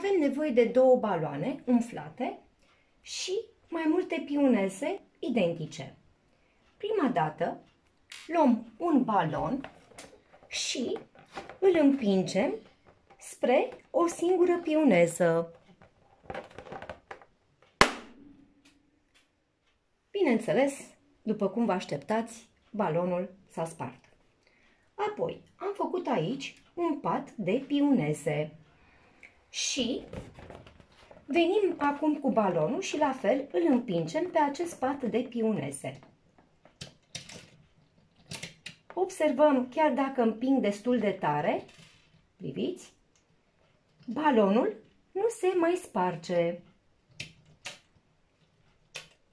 avem nevoie de două baloane umflate și mai multe pioneze identice. Prima dată luăm un balon și îl împingem spre o singură pioneză. Bineînțeles, după cum vă așteptați, balonul s-a spart. Apoi, am făcut aici un pat de pioneze și venim acum cu balonul și la fel îl împingem pe acest pat de pioneze. Observăm, chiar dacă împing destul de tare, priviți, balonul nu se mai sparge.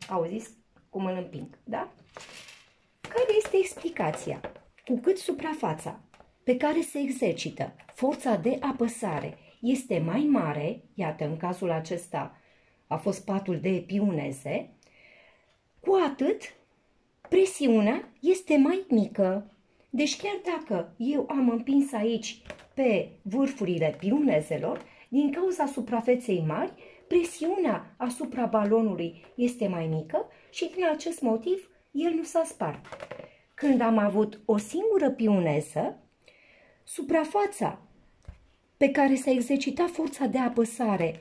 Auziți cum îl împing, da? Care este explicația? Cu cât suprafața pe care se exercită forța de apăsare este mai mare, iată, în cazul acesta a fost patul de piuneze, cu atât presiunea este mai mică. Deci chiar dacă eu am împins aici pe vârfurile piunezelor, din cauza suprafeței mari, presiunea asupra balonului este mai mică și din acest motiv el nu s-a spart. Când am avut o singură piuneză, suprafața pe care s-a exercitat forța de apăsare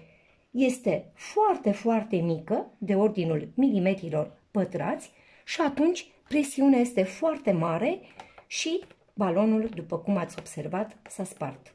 este foarte, foarte mică, de ordinul milimetrilor pătrați, și atunci presiunea este foarte mare și balonul, după cum ați observat, s-a spart.